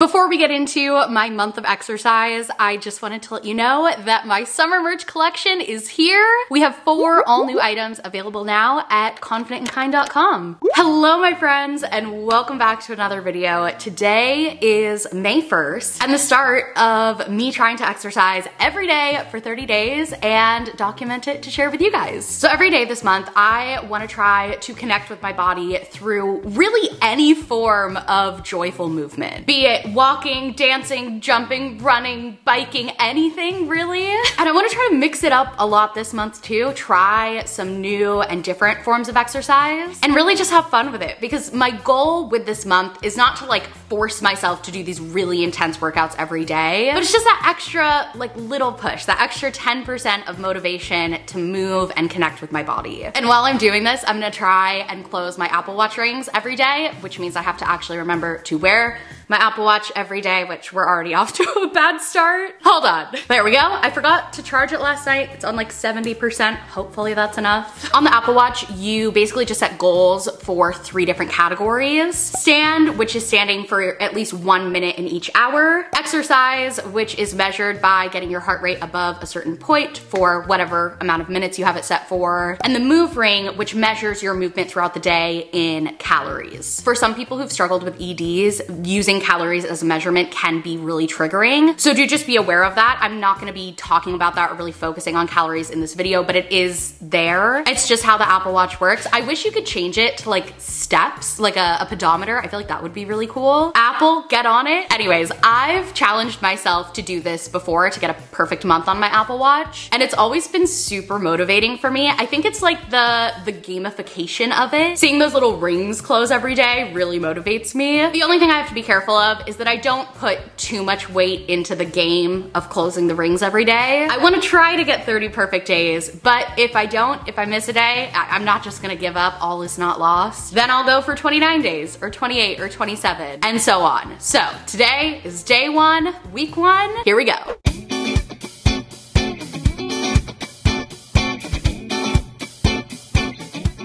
Before we get into my month of exercise, I just wanted to let you know that my summer merch collection is here. We have four all new items available now at confidentandkind.com. Hello, my friends, and welcome back to another video. Today is May 1st and the start of me trying to exercise every day for 30 days and document it to share with you guys. So every day this month, I wanna try to connect with my body through really any form of joyful movement, be it walking, dancing, jumping, running, biking, anything really. And I wanna try to mix it up a lot this month too, try some new and different forms of exercise and really just have fun with it because my goal with this month is not to like force myself to do these really intense workouts every day, but it's just that extra like little push, that extra 10% of motivation to move and connect with my body. And while I'm doing this, I'm gonna try and close my Apple Watch rings every day, which means I have to actually remember to wear my Apple Watch every day, which we're already off to a bad start. Hold on. There we go. I forgot to charge it last night. It's on like 70%. Hopefully that's enough. On the Apple Watch, you basically just set goals for three different categories. Stand, which is standing for at least one minute in each hour. Exercise, which is measured by getting your heart rate above a certain point for whatever amount of minutes you have it set for. And the move ring, which measures your movement throughout the day in calories. For some people who've struggled with EDs, using using calories as a measurement can be really triggering. So do just be aware of that. I'm not gonna be talking about that or really focusing on calories in this video, but it is there. It's just how the Apple Watch works. I wish you could change it to like steps, like a, a pedometer. I feel like that would be really cool. Apple, get on it. Anyways, I've challenged myself to do this before to get a perfect month on my Apple Watch. And it's always been super motivating for me. I think it's like the, the gamification of it. Seeing those little rings close every day really motivates me. The only thing I have to be careful careful of is that I don't put too much weight into the game of closing the rings every day. I wanna try to get 30 perfect days, but if I don't, if I miss a day, I I'm not just gonna give up, all is not lost. Then I'll go for 29 days, or 28, or 27, and so on. So today is day one, week one, here we go.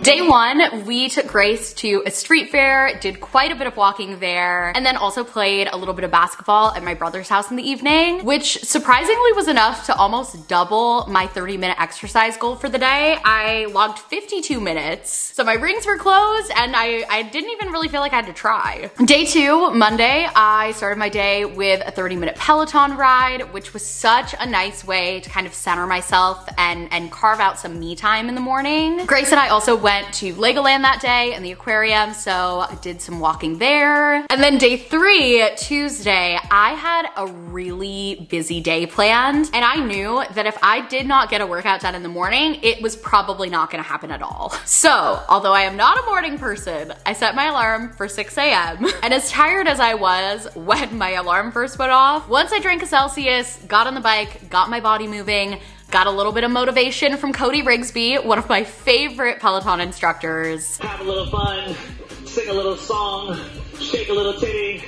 Day one, we took Grace to a street fair, did quite a bit of walking there, and then also played a little bit of basketball at my brother's house in the evening, which surprisingly was enough to almost double my 30 minute exercise goal for the day. I logged 52 minutes. So my rings were closed and I, I didn't even really feel like I had to try. Day two, Monday, I started my day with a 30 minute Peloton ride, which was such a nice way to kind of center myself and, and carve out some me time in the morning. Grace and I also went went to Legoland that day and the aquarium, so I did some walking there. And then day three, Tuesday, I had a really busy day planned, and I knew that if I did not get a workout done in the morning, it was probably not gonna happen at all. So, although I am not a morning person, I set my alarm for 6 a.m. And as tired as I was when my alarm first went off, once I drank a Celsius, got on the bike, got my body moving, Got a little bit of motivation from Cody Rigsby, one of my favorite Peloton instructors. Have a little fun, sing a little song, shake a little titty.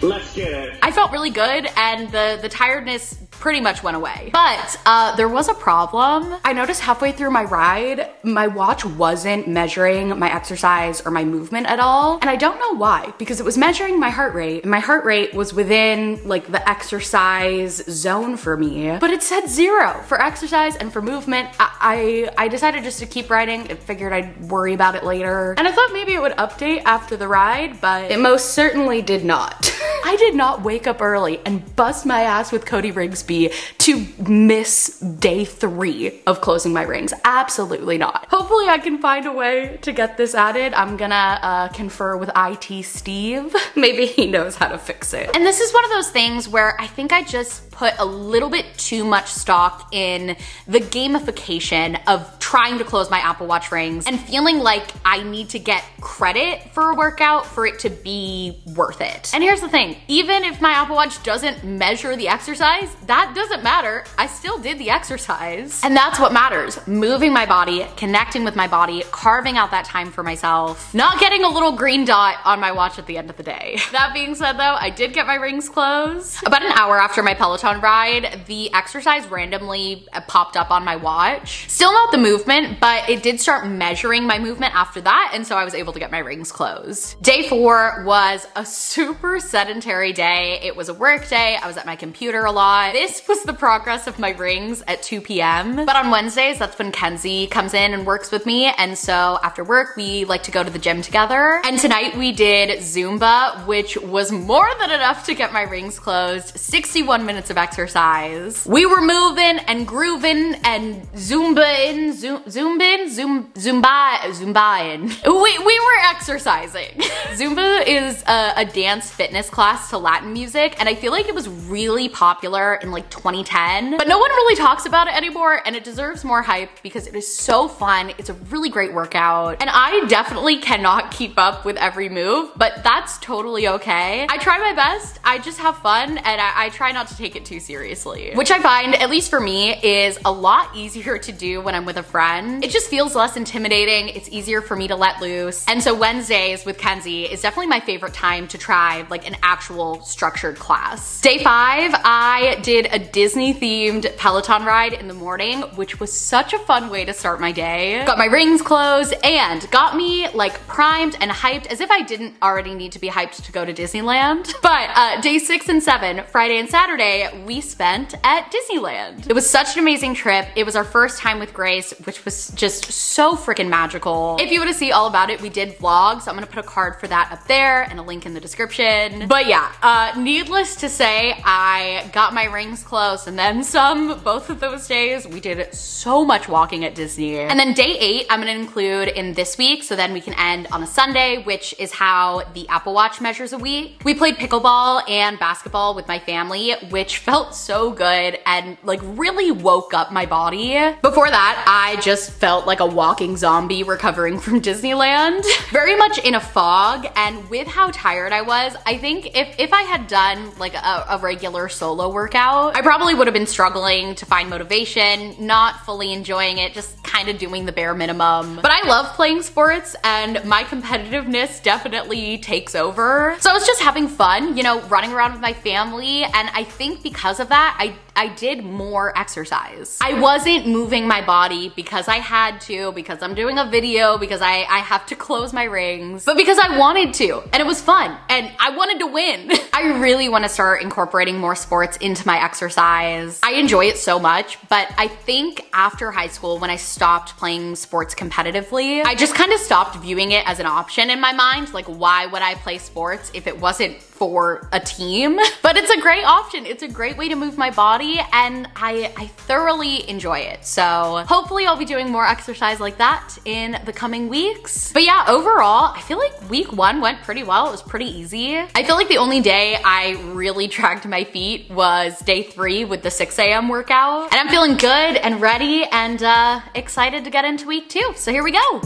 Let's get it. I felt really good and the, the tiredness pretty much went away. But uh, there was a problem. I noticed halfway through my ride, my watch wasn't measuring my exercise or my movement at all. And I don't know why, because it was measuring my heart rate. And my heart rate was within like the exercise zone for me, but it said zero for exercise and for movement. I, I, I decided just to keep riding. I figured I'd worry about it later. And I thought maybe it would update after the ride, but it most certainly did not. I did not wake up early and bust my ass with Cody Rigsby to miss day three of closing my rings. Absolutely not. Hopefully I can find a way to get this added. I'm gonna uh, confer with IT Steve. Maybe he knows how to fix it. And this is one of those things where I think I just put a little bit too much stock in the gamification of trying to close my Apple Watch rings and feeling like I need to get credit for a workout for it to be worth it. And here's the thing, even if my Apple Watch doesn't measure the exercise, that doesn't matter. I still did the exercise. And that's what matters. Moving my body, connecting with my body, carving out that time for myself, not getting a little green dot on my watch at the end of the day. That being said though, I did get my rings closed. About an hour after my Peloton Peloton ride, the exercise randomly uh, popped up on my watch. Still not the movement, but it did start measuring my movement after that, and so I was able to get my rings closed. Day four was a super sedentary day. It was a work day. I was at my computer a lot. This was the progress of my rings at 2 p.m. But on Wednesdays, that's when Kenzie comes in and works with me. And so after work, we like to go to the gym together. And tonight we did Zumba, which was more than enough to get my rings closed. 61 minutes of exercise. We were moving and grooving and Zumba-in, zoom, Zumbin, zoom, Zumba, Zumba-in. We, we were exercising. Zumba is a, a dance fitness class to Latin music, and I feel like it was really popular in like 2010, but no one really talks about it anymore, and it deserves more hype because it is so fun. It's a really great workout, and I definitely cannot keep up with every move, but that's totally okay. I try my best, I just have fun, and I, I try not to take it too seriously, which I find, at least for me, is a lot easier to do when I'm with a friend. It just feels less intimidating, it's easier for me to let loose, and so Wednesdays with Kenzie is definitely my favorite time to try like an actual structured class. Day five, I did a Disney themed Peloton ride in the morning, which was such a fun way to start my day. Got my rings closed and got me like primed and hyped as if I didn't already need to be hyped to go to Disneyland. But uh, day six and seven, Friday and Saturday, we spent at Disneyland. It was such an amazing trip. It was our first time with Grace, which was just so freaking magical. If you want to see all about it, we did vlog, so I'm gonna put a card for that up there and a link in the description. But yeah, uh, needless to say, I got my rings closed and then some both of those days. We did so much walking at Disney. And then day eight, I'm gonna include in this week, so then we can end on a Sunday, which is how the Apple Watch measures a week. We played pickleball and basketball with my family, which felt so good and like really woke up my body. Before that, I just felt like a walking zombie recovering from Disneyland. Very much in a fog, and with how tired I was, I think if, if I had done like a, a regular solo workout, I probably would have been struggling to find motivation, not fully enjoying it, just kind of doing the bare minimum. But I love playing sports and my competitiveness definitely takes over. So I was just having fun, you know, running around with my family. And I think because of that, I I did more exercise. I wasn't moving my body because I had to, because I'm doing a video, because I, I have to close my rings, but because I wanted to and it was fun and I wanted to win. I really want to start incorporating more sports into my exercise. I enjoy it so much, but I think after high school, when I stopped playing sports competitively, I just kind of stopped viewing it as an option in my mind. Like, why would I play sports if it wasn't for a team? But it's a great option. It's a great way to move my body and I, I thoroughly enjoy it. So hopefully I'll be doing more exercise like that in the coming weeks. But yeah, overall, I feel like week one went pretty well. It was pretty easy. I feel like the only day I really dragged my feet was day three with the 6 a.m. workout. And I'm feeling good and ready and uh, excited to get into week two. So here we go.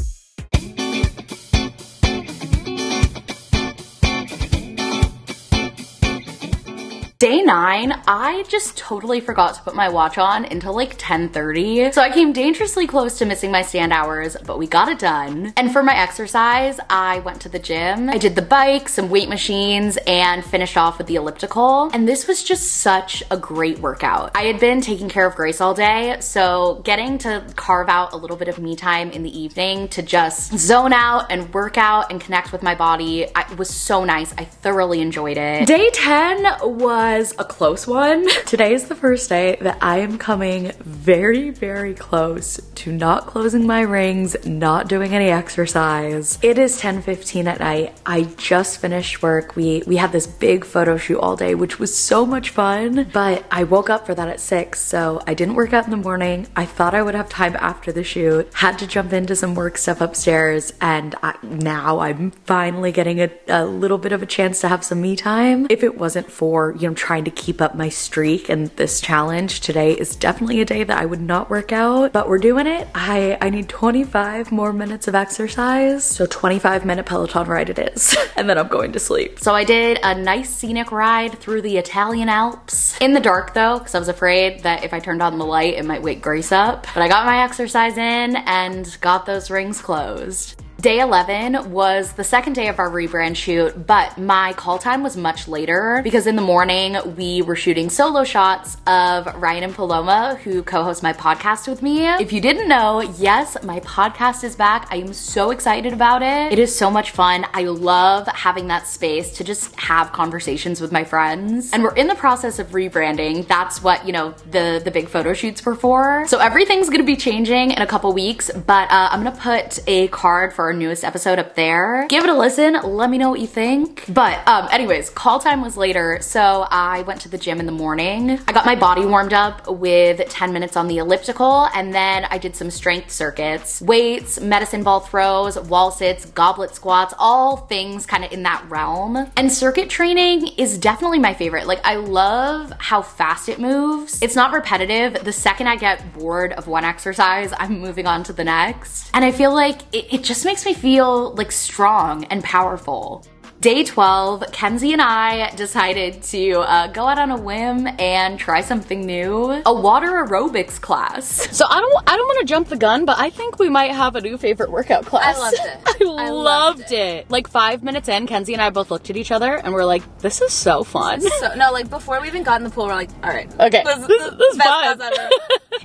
Day nine, I just totally forgot to put my watch on until like 10.30. So I came dangerously close to missing my stand hours, but we got it done. And for my exercise, I went to the gym. I did the bike, some weight machines, and finished off with the elliptical. And this was just such a great workout. I had been taking care of Grace all day, so getting to carve out a little bit of me time in the evening to just zone out and work out and connect with my body I, was so nice. I thoroughly enjoyed it. Day 10 was a close one. Today is the first day that I am coming very, very close to not closing my rings, not doing any exercise. It is 10:15 at night. I just finished work. We we had this big photo shoot all day, which was so much fun, but I woke up for that at 6, so I didn't work out in the morning. I thought I would have time after the shoot. Had to jump into some work stuff upstairs and I, now I'm finally getting a, a little bit of a chance to have some me time. If it wasn't for, you know, trying to keep up my streak and this challenge, today is definitely a day that I would not work out, but we're doing it. I, I need 25 more minutes of exercise. So 25 minute Peloton ride it is. and then I'm going to sleep. So I did a nice scenic ride through the Italian Alps. In the dark though, because I was afraid that if I turned on the light, it might wake Grace up. But I got my exercise in and got those rings closed. Day 11 was the second day of our rebrand shoot, but my call time was much later because in the morning we were shooting solo shots of Ryan and Paloma, who co host my podcast with me. If you didn't know, yes, my podcast is back. I am so excited about it. It is so much fun. I love having that space to just have conversations with my friends. And we're in the process of rebranding. That's what, you know, the, the big photo shoots were for. So everything's gonna be changing in a couple weeks, but uh, I'm gonna put a card for our newest episode up there. Give it a listen. Let me know what you think. But um, anyways, call time was later, so I went to the gym in the morning. I got my body warmed up with 10 minutes on the elliptical, and then I did some strength circuits, weights, medicine ball throws, wall sits, goblet squats, all things kind of in that realm. And circuit training is definitely my favorite. Like I love how fast it moves. It's not repetitive. The second I get bored of one exercise, I'm moving on to the next. And I feel like it, it just makes me feel like strong and powerful. Day 12, Kenzie and I decided to uh, go out on a whim and try something new. A water aerobics class. So I don't I don't want to jump the gun, but I think we might have a new favorite workout class. I loved it. I, I loved, loved it. Like five minutes in, Kenzie and I both looked at each other and we're like, "This is so fun." So no, like before we even got in the pool, we're like, all right, Okay, this, this- is this is fun.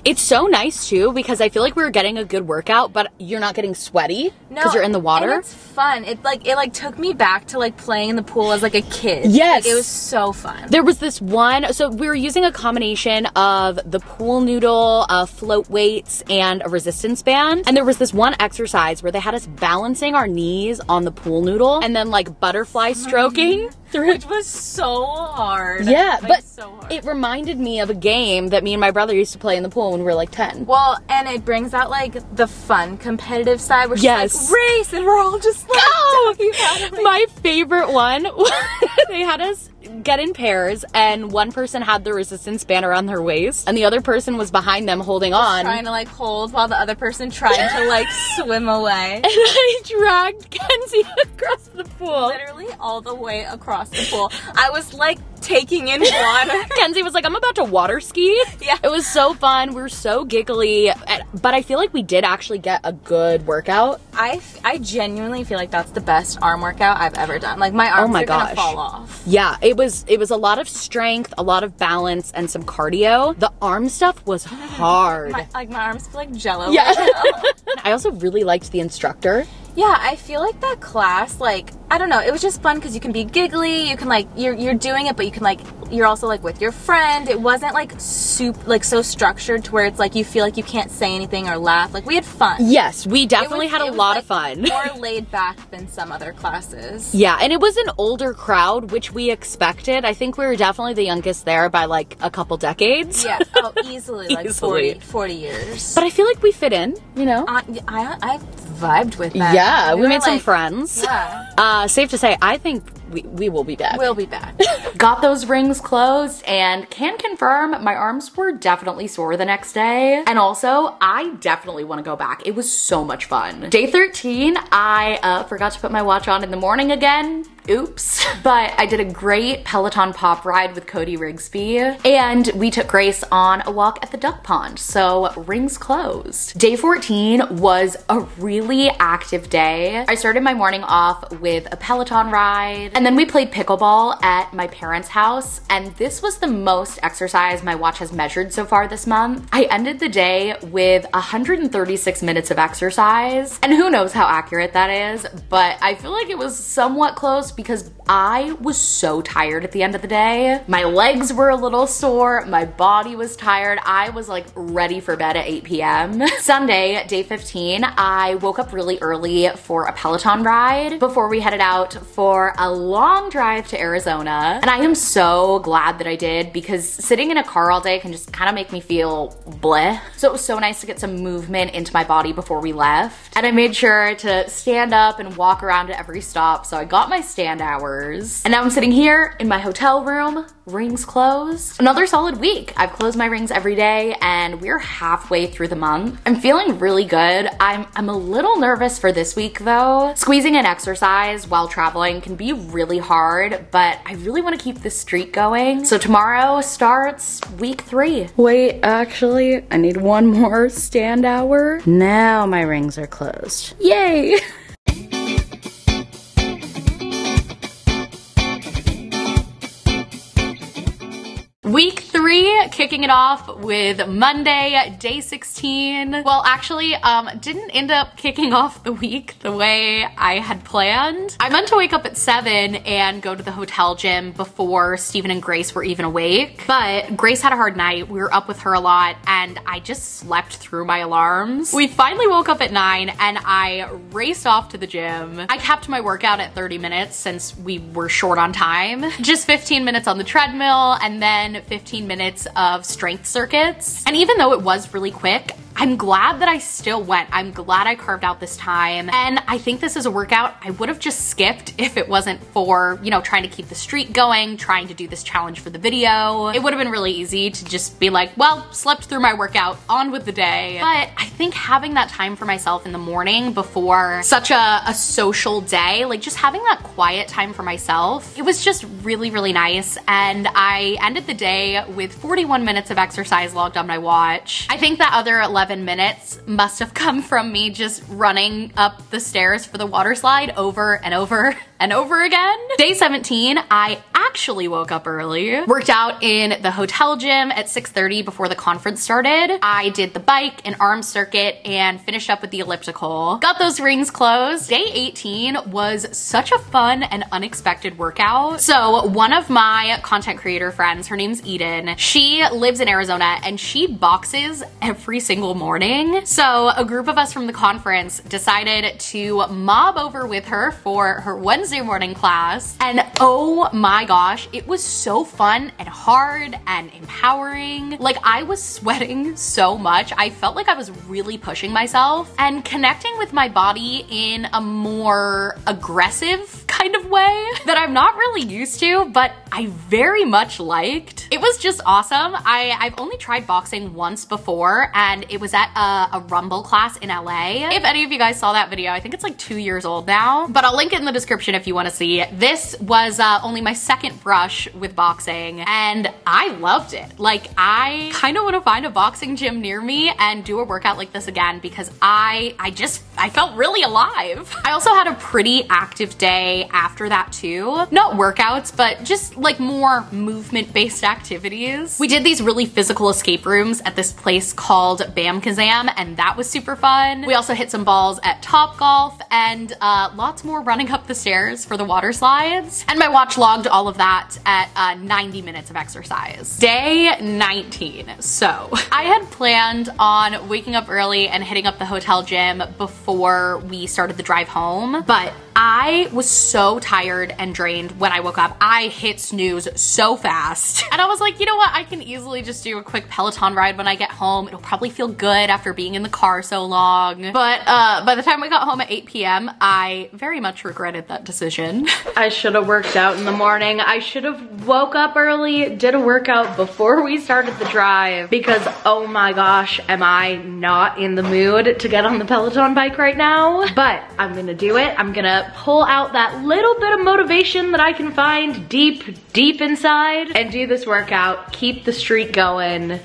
It's so nice too because I feel like we were getting a good workout, but you're not getting sweaty because you're in the water. It's fun. It like it like took me back to like playing in the pool as like a kid. Yes. Like, it was so fun. There was this one, so we were using a combination of the pool noodle, uh, float weights, and a resistance band. And there was this one exercise where they had us balancing our knees on the pool noodle and then like butterfly stroking through it. Which was so hard. Yeah, Like, but so hard. it reminded me of a game that me and my brother used to play in the pool when we were like 10. well, and it brings out like the fun competitive side where she's Yes. like race and we're all just like talking about it. Like, My favorite one, they had us get in pairs, and one person had the resistance band around their waist, and the other person was behind them holding on. trying to like hold while the other person tried to like swim away. and I dragged Kenzie across the pool. Literally all the way across the pool. I was like taking in water. Kenzie was like, I'm about to water ski. Yeah. It was so fun. We were so giggly. But I feel like we did actually get a good workout. I, f- I genuinely feel like that's the best arm workout I've ever done. Like my arms Oh my are gonna fall off. Yeah, it was it was a lot of strength, a lot of balance, and some cardio. The arm stuff was hard. My, like my arms feel like jello. yeah. right now. I also really liked the instructor. Yeah, I feel like that class, like I don't know, it was just fun because you can be giggly. You can like you're you're doing it, but you can like you're also like with your friend. It wasn't like soup like so structured to where it's like you feel like you can't say anything or laugh. Like we had fun. Yes, we definitely was- had a lot like, of fun. More laid back than some other classes. Yeah, and it was an older crowd, which we expected. I think we were definitely the youngest there by like a couple decades. Yeah, oh, easily like Easily. 40, 40 years. But I feel like we fit in, you know? I, I, I vibed with that. yeah, we, were made some friends. Yeah, Uh, safe to say, I think we, will be back. we'll be back. Got those rings closed and can confirm my arms were definitely sore the next day. And also, I definitely want to go back. It was so much fun. Day 13, I uh, forgot to put my watch on in the morning again. Oops. But I did a great Peloton pop ride with Cody Rigsby, and we took Grace on a walk at the duck pond. So, rings closed. Day 14 was a really active day. I started my morning off with a Peloton ride, and then we played pickleball at my parents' house, and this was the most exercise my watch has measured so far this month. I ended the day with 136 minutes of exercise, and who knows how accurate that is, but I feel like it was somewhat close because I was so tired at the end of the day. My legs were a little sore, my body was tired. I was like ready for bed at 8 p.m. Sunday, day 15, I woke up really early for a Peloton ride before we headed out for a long drive to Arizona. And I am so glad that I did because sitting in a car all day can just kind of make me feel bleh. So it was so nice to get some movement into my body before we left. And I made sure to stand up and walk around at every stop. So I got my stand hours. And now I'm sitting here in my hotel room, rings closed. Another solid week. I've closed my rings every day and we're halfway through the month. I'm feeling really good. I'm I'm a little nervous for this week though. Squeezing in exercise while traveling can be really hard, but I really want to keep this streak going. So tomorrow starts week 3. Wait, actually, I need one more stand hour. Now my rings are closed. Yay! three, kicking it off with Monday, day 16. Well, actually, um, didn't end up kicking off the week the way I had planned. I meant to wake up at seven and go to the hotel gym before Stephen and Grace were even awake. But Grace had a hard night. We were up with her a lot and I just slept through my alarms. We finally woke up at nine and I raced off to the gym. I kept my workout at 30 minutes since we were short on time. Just 15 minutes on the treadmill and then 15 minutes of strength circuits. And even though it was really quick, I'm glad that I still went. I'm glad I carved out this time. And I think this is a workout I would have just skipped if it wasn't for, you know, trying to keep the streak going, trying to do this challenge for the video. It would have been really easy to just be like, well, slept through my workout, on with the day. But I think having that time for myself in the morning before such a, a social day, like just having that quiet time for myself, it was just really, really nice. And I ended the day with 41 minutes of exercise logged on my watch. I think that other 11 11 minutes must have come from me just running up the stairs for the water slide over and over and over again. Day 17, I actually woke up early, worked out in the hotel gym at 6.30 before the conference started. I did the bike and arm circuit and finished up with the elliptical. Got those rings closed. Day 18 was such a fun and unexpected workout. So one of my content creator friends, her name's Eden, she lives in Arizona and she boxes every single morning. So a group of us from the conference decided to mob over with her for her Wednesday morning class. And oh my gosh, it was so fun and hard and empowering. Like I was sweating so much. I felt like I was really pushing myself and connecting with my body in a more aggressive kind of way that I'm not really used to, but I very much liked. It was just awesome. I, I've only tried boxing once before and it was at a, a Rumble class in LA. If any of you guys saw that video, I think it's like two years old now, but I'll link it in the description if you wanna see. It. This was uh, only my second brush with boxing and I loved it. Like I kind of wanna find a boxing gym near me and do a workout like this again because I, I just, I felt really alive. I also had a pretty active day after that too. Not workouts, but just like more movement based activities. We did these really physical escape rooms at this place called Bam Kazam and that was super fun. We also hit some balls at Top Golf and uh, lots more running up the stairs for the water slides. And my watch logged all of that at uh, 90 minutes of exercise. Day 19. So I had planned on waking up early and hitting up the hotel gym before we started the drive home, but I was so tired and drained when I woke up. I hit snooze so fast. And I was like, you know what? I can easily just do a quick Peloton ride when I get home. It'll probably feel good after being in the car so long. But uh, by the time we got home at 8 p.m., I very much regretted that decision. I should have worked out in the morning. I should have woke up early, did a workout before we started the drive because oh my gosh, am I not in the mood to get on the Peloton bike right now? But I'm gonna do it. I'm gonna pull out that little bit of motivation that I can find deep, deep inside and do this workout, keep the streak going.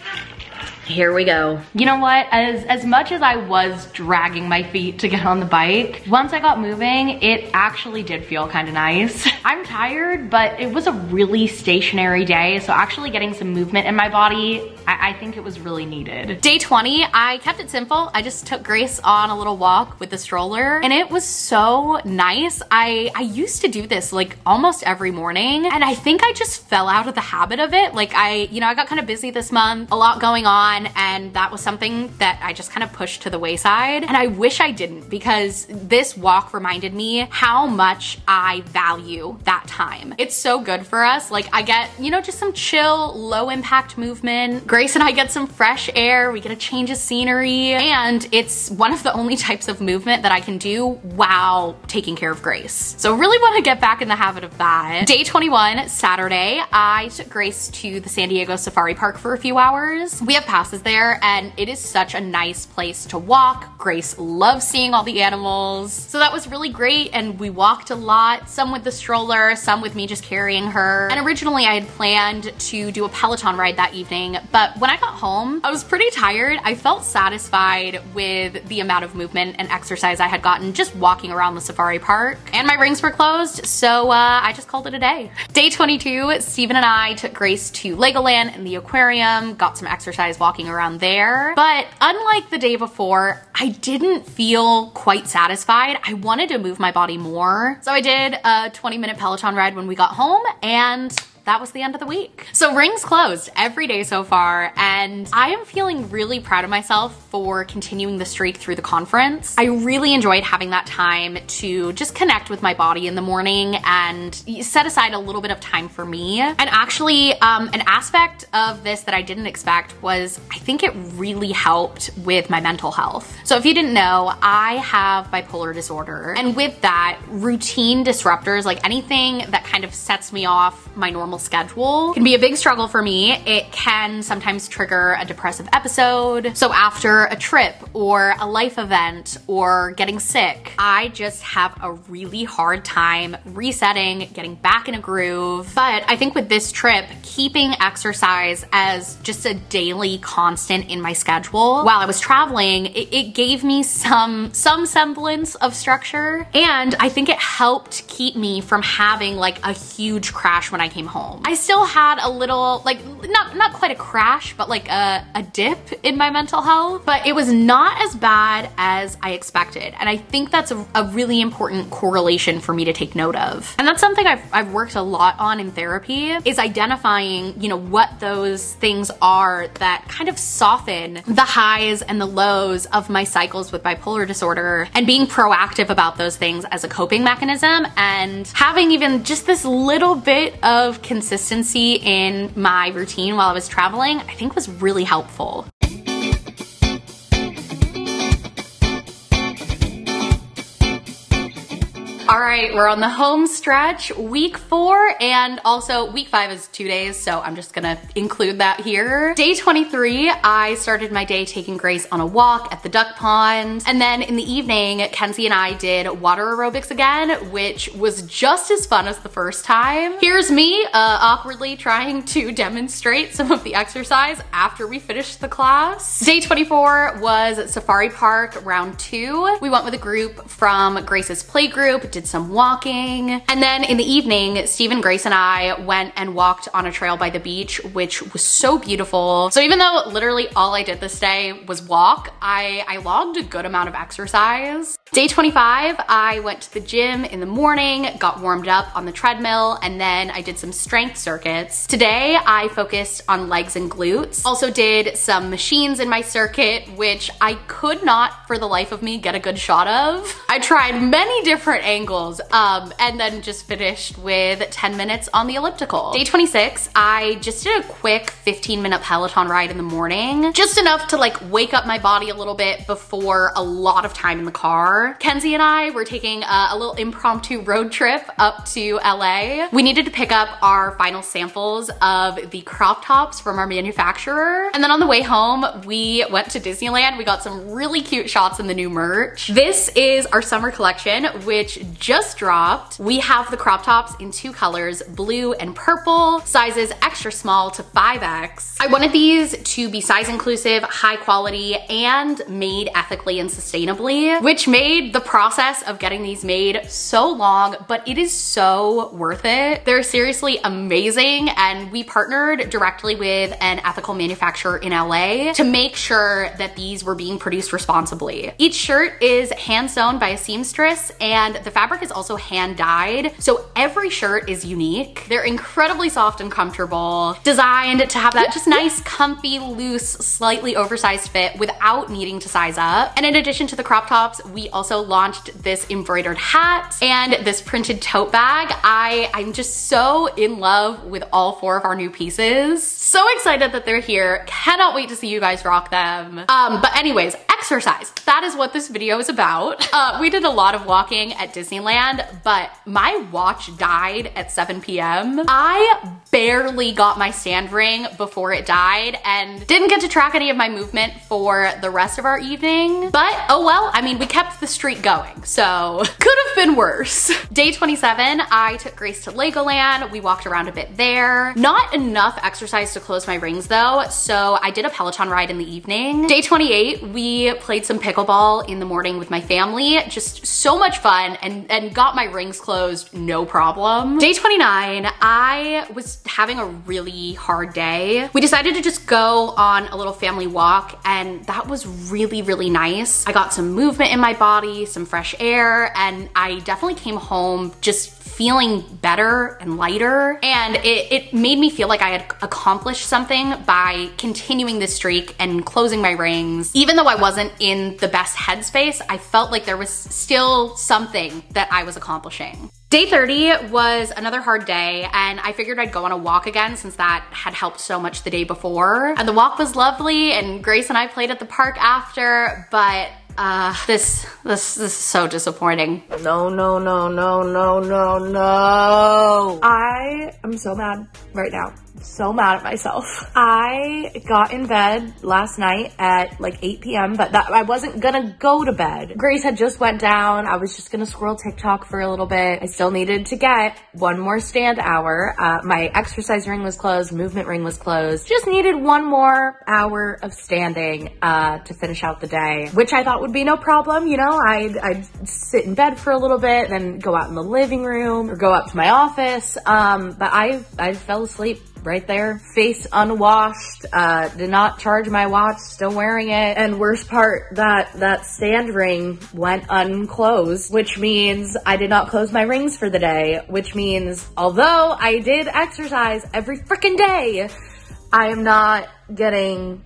Here we go. You know what, as, as much as I was dragging my feet to get on the bike, once I got moving, it actually did feel kind of nice. I'm tired, but it was a really stationary day, so actually getting some movement in my body, I, I think it was really needed. Day 20, I kept it simple. I just took Grace on a little walk with the stroller, and it was so nice. I, I used to do this like almost every morning, and I think I just fell out of the habit of it. Like I, you know, I got kind of busy this month, a lot going on, on and that was something that I just kind of pushed to the wayside. And I wish I didn't because this walk reminded me how much I value that time. It's so good for us. Like I get, you know, just some chill, low impact movement. Grace and I get some fresh air. We get a change of scenery and it's one of the only types of movement that I can do while taking care of Grace. So I really want to get back in the habit of that. Day 21, Saturday, I took Grace to the San Diego Safari Park for a few hours. We have pass classes there, and it is such a nice place to walk. Grace loves seeing all the animals. So that was really great, and we walked a lot, some with the stroller, some with me just carrying her. And originally I had planned to do a Peloton ride that evening, but when I got home, I was pretty tired. I felt satisfied with the amount of movement and exercise I had gotten just walking around the safari park. And my rings were closed, so uh, I just called it a day. Day 22, Stephen and I took Grace to Legoland and the aquarium, got some exercise walking around there. But unlike the day before, I didn't feel quite satisfied. I wanted to move my body more. So I did a 20 minute Peloton ride when we got home and that was the end of the week. So rings closed every day so far, and I am feeling really proud of myself for continuing the streak through the conference. I really enjoyed having that time to just connect with my body in the morning and set aside a little bit of time for me. And actually, um, an aspect of this that I didn't expect was I think it really helped with my mental health. So if you didn't know, I have bipolar disorder, and with that, routine disruptors, like anything that kind of sets me off my normal schedule can be a big struggle for me. It can sometimes trigger a depressive episode. So after a trip or a life event or getting sick, I just have a really hard time resetting, getting back in a groove. But I think with this trip, keeping exercise as just a daily constant in my schedule while I was traveling, it, it gave me some some semblance of structure. And I think it helped keep me from having like a huge crash when I came home home. I still had a little, like, not, not quite a crash, but like a, a dip in my mental health, but it was not as bad as I expected. And I think that's a, a really important correlation for me to take note of. And that's something I've, I've worked a lot on in therapy is identifying, you know, what those things are that kind of soften the highs and the lows of my cycles with bipolar disorder and being proactive about those things as a coping mechanism and having even just this little bit of consistency in my routine while I was traveling, I think was really helpful. All right, we're on the home stretch, week four, and also week five is two days, so I'm just gonna include that here. Day 23, I started my day taking Grace on a walk at the duck pond, and then in the evening, Kenzie and I did water aerobics again, which was just as fun as the first time. Here's me uh, awkwardly trying to demonstrate some of the exercise after we finished the class. Day 24 was Safari Park round two. We went with a group from Grace's playgroup, did some walking. And then in the evening, Stephen, Grace, and I went and walked on a trail by the beach, which was so beautiful. So even though literally all I did this day was walk, I, I logged a good amount of exercise. Day 25, I went to the gym in the morning, got warmed up on the treadmill, and then I did some strength circuits. Today, I focused on legs and glutes. Also did some machines in my circuit, which I could not for the life of me get a good shot of. I tried many different angles, um, and then just finished with 10 minutes on the elliptical. Day 26, I just did a quick 15 minute Peloton ride in the morning, just enough to like wake up my body a little bit before a lot of time in the car. Kenzie and I were taking a, a little impromptu road trip up to LA. We needed to pick up our final samples of the crop tops from our manufacturer. And then on the way home, we went to Disneyland. We got some really cute shots in the new merch. This is our summer collection, which just dropped. We have the crop tops in two colors, blue and purple, sizes extra small to 5X. I wanted these to be size inclusive, high quality, and made ethically and sustainably, which made made the process of getting these made so long, but it is so worth it. They're seriously amazing and we partnered directly with an ethical manufacturer in LA to make sure that these were being produced responsibly. Each shirt is hand sewn by a seamstress and the fabric is also hand dyed. So every shirt is unique. They're incredibly soft and comfortable, designed to have that just nice, comfy, loose, slightly oversized fit without needing to size up. And in addition to the crop tops, we launched this embroidered hat and this printed tote bag. I, I'm just so in love with all four of our new pieces. So excited that they're here. Cannot wait to see you guys rock them. Um, but anyways, exercise. That is what this video is about. Uh, we did a lot of walking at Disneyland, but my watch died at 7 p.m. I barely got my stand ring before it died and didn't get to track any of my movement for the rest of our evening. But oh well, I mean, we kept the streak going, so could have been worse. Day 27, I took Grace to Legoland. We walked around a bit there. Not enough exercise to close my rings though, so I did a Peloton ride in the evening. Day 28, we played some pickleball in the morning with my family. Just so much fun and, and got my rings closed, no problem. Day 29, I was having a really hard day. We decided to just go on a little family walk and that was really, really nice. I got some movement in my body, some fresh air, and I definitely came home just feeling better and lighter. And it, it made me feel like I had accomplished something by continuing this streak and closing my rings. Even though I wasn't in the best headspace, I felt like there was still something that I was accomplishing. Day 30 was another hard day and I figured I'd go on a walk again since that had helped so much the day before. And the walk was lovely and Grace and I played at the park after, but uh, this, this, this is so disappointing. No, no, no, no, no, no, no. I am so mad right now so mad at myself. I got in bed last night at like 8 p.m., but that I wasn't gonna go to bed. Grace had just went down. I was just gonna scroll TikTok for a little bit. I still needed to get one more stand hour. Uh, my exercise ring was closed, movement ring was closed. Just needed one more hour of standing uh, to finish out the day, which I thought would be no problem. You know, I'd, I'd sit in bed for a little bit, then go out in the living room or go up to my office. Um, but I, I fell asleep right there. Face unwashed, uh, did not charge my watch, still wearing it. And worst part, that, that stand ring went unclosed, which means I did not close my rings for the day, which means although I did exercise every freaking day, I am not getting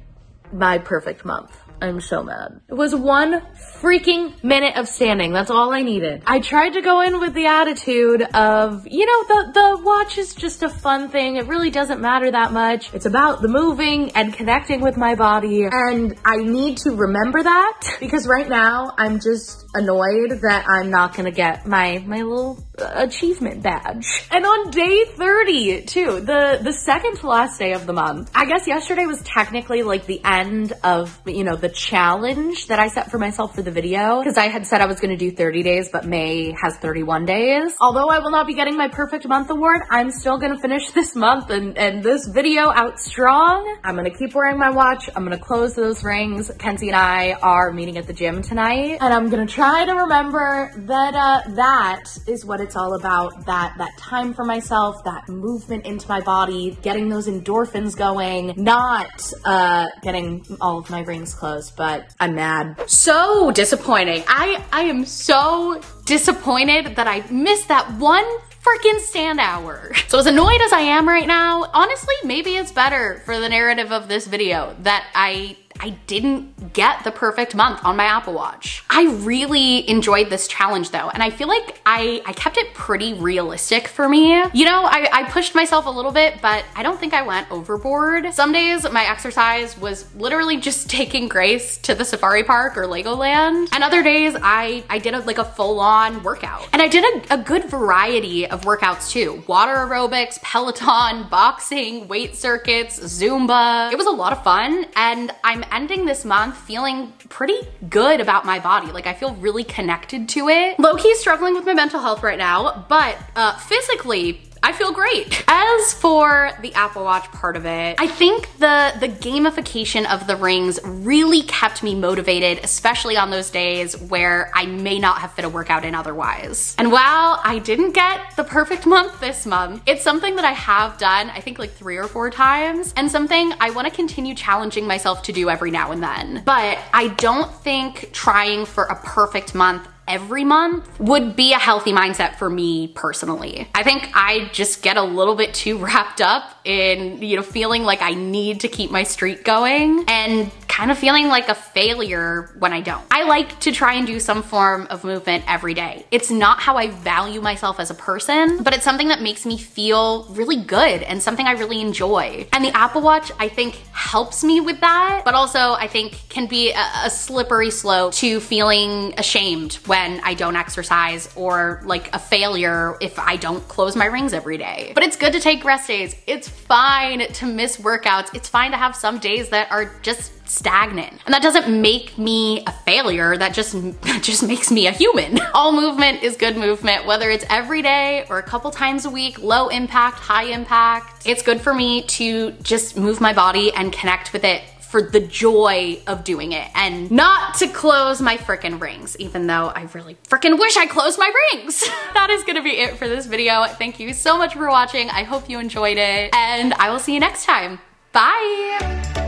my perfect month. I'm so mad. It was one freaking minute of standing. That's all I needed. I tried to go in with the attitude of, you know, the, the watch is just a fun thing. It really doesn't matter that much. It's about the moving and connecting with my body. And I need to remember that because right now I'm just annoyed that I'm not gonna get my, my little achievement badge. And on day 30 too, the, the second to last day of the month, I guess yesterday was technically like the end of, you know, the challenge that I set for myself for the video because I had said I was going to do 30 days, but May has 31 days. Although I will not be getting my perfect month award, I'm still going to finish this month and, and this video out strong. I'm going to keep wearing my watch. I'm going to close those rings. Kenzie and I are meeting at the gym tonight and I'm going to try to remember that, uh, that is what it's all about. That, that time for myself, that movement into my body, getting those endorphins going, not, uh, getting all of my rings closed, but I'm mad. So disappointing. I, I am so disappointed that I missed that one freaking stand hour. So as annoyed as I am right now, honestly, maybe it's better for the narrative of this video that I I didn't get the perfect month on my Apple Watch. I really enjoyed this challenge though, and I feel like I, I kept it pretty realistic for me. You know, I, I pushed myself a little bit, but I don't think I went overboard. Some days my exercise was literally just taking Grace to the safari park or Legoland, and other days I, I did a, like a full-on workout. And I did a, a good variety of workouts too. Water aerobics, Peloton, boxing, weight circuits, Zumba. It was a lot of fun, and I'm ending this month feeling pretty good about my body. Like I feel really connected to it. Low-key struggling with my mental health right now, but uh, physically, I feel great. As for the Apple Watch part of it, I think the, the gamification of the rings really kept me motivated, especially on those days where I may not have fit a workout in otherwise. And while I didn't get the perfect month this month, it's something that I have done, I think like three or four times, and something I wanna continue challenging myself to do every now and then. But I don't think trying for a perfect month every month would be a healthy mindset for me personally. I think I just get a little bit too wrapped up in, you know, feeling like I need to keep my streak going and kind of feeling like a failure when I don't. I like to try and do some form of movement every day. It's not how I value myself as a person, but it's something that makes me feel really good and something I really enjoy. And the Apple Watch, I think, helps me with that, but also I think can be a, a slippery slope to feeling ashamed I don't exercise or like a failure if I don't close my rings every day. But it's good to take rest days. It's fine to miss workouts. It's fine to have some days that are just stagnant. And that doesn't make me a failure, that just that just makes me a human. All movement is good movement, whether it's every day or a couple times a week, low impact, high impact. It's good for me to just move my body and connect with it for the joy of doing it and not to close my frickin' rings, even though I really frickin' wish I closed my rings. that is gonna be it for this video. Thank you so much for watching. I hope you enjoyed it and I will see you next time. Bye.